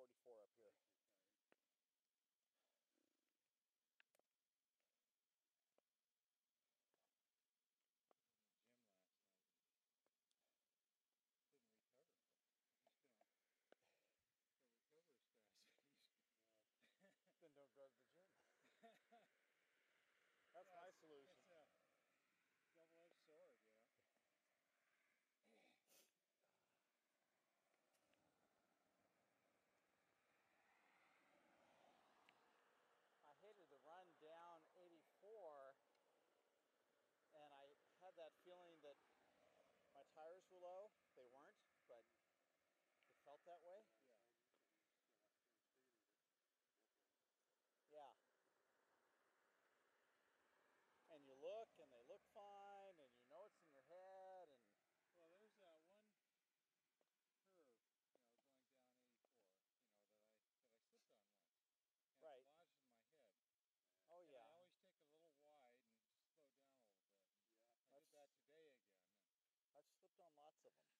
balmy 44 up here. That way. Yeah. Yeah. And you look and they look fine and you know it's in your head and Well, there's that one curve, you know, going down 84, you know, that I that I slipped on once. And Right. it's lodged in my head. oh And yeah. I always take a little wide and slow down a little bit. Yeah. I did that today again. I've slipped on lots of them.